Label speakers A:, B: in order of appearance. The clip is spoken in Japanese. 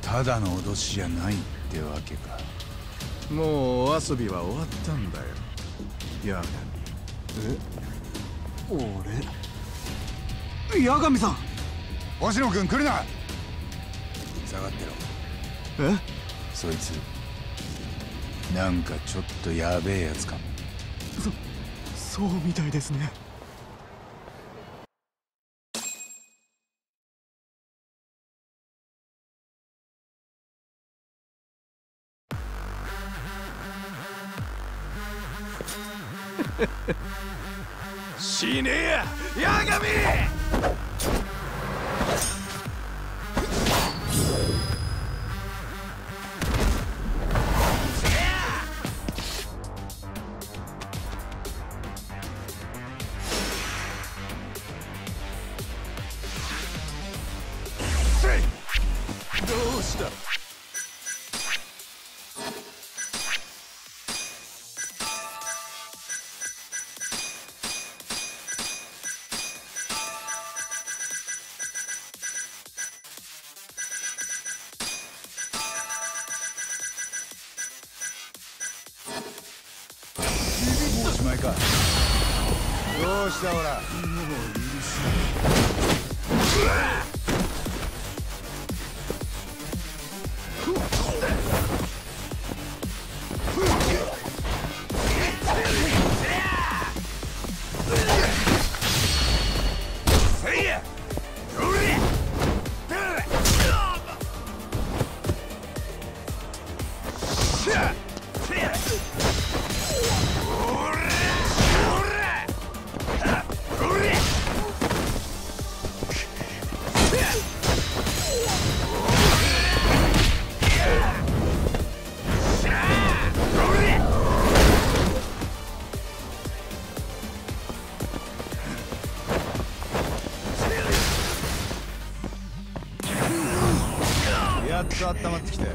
A: ただの脅しじゃないってわけか。
B: もうお遊びは終わったんだよ。ヤ
C: え？俺？八神さん！
A: 星野君来るな！下がってろ。
C: え？
A: そいつ。なんかちょっとやべえやつかも。
C: そそうみたいですね
B: 死ねえや八神！どうした？
A: しまいか。どうしたほらもう許せないっと温まってきたよ